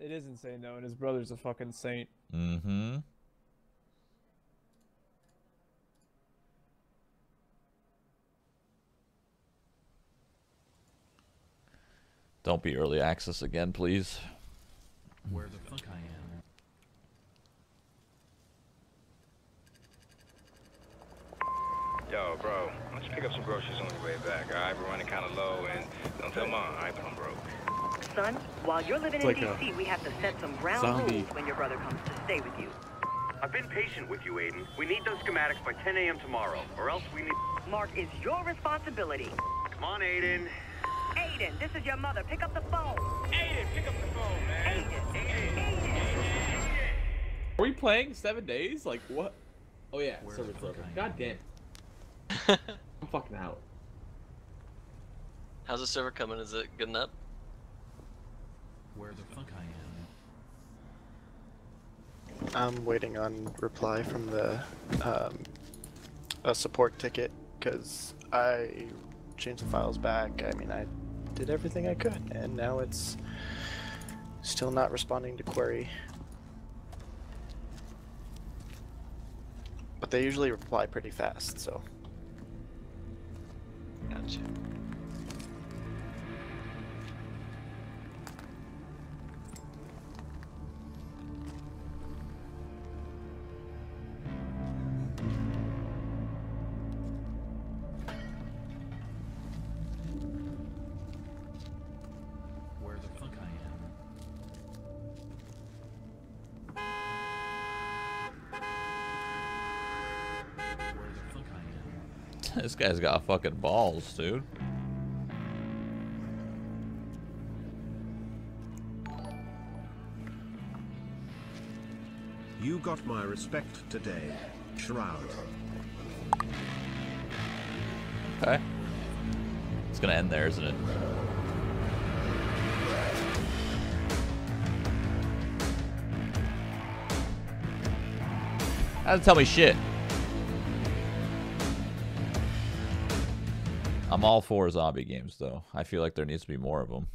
It is insane though, and his brother's a fucking saint. Mm-hmm. Don't be early access again, please. Where the fuck I am. Yo, bro, why don't you pick up some groceries on your way back, alright? We're running kind of low, and don't tell mom, alright, but I'm broke. Son, while you're living It's in like D.C., we have to set some ground zombie. rules when your brother comes to stay with you. I've been patient with you, Aidan. We need those schematics by 10 a.m. tomorrow, or else we need... Mark is your responsibility. Come on, Aidan. Aidan, this is your mother. Pick up the phone. Aidan, pick up the phone, man. Aidan, Aidan. Are we playing seven days? Like what? Oh yeah, Where server's the fuck over. God damn. I'm fucking out. How's the server coming? Is it good enough? Where the fuck I am. I'm waiting on reply from the um, a support ticket because I changed the files back. I mean, I did everything I could, and now it's still not responding to query. But they usually reply pretty fast, so Gotcha. this guy's got fucking balls, dude. You got my respect today, Shroud. Okay. It's gonna end there, isn't it? Doesn't tell me shit. I'm all for zombie games, though. I feel like there needs to be more of them.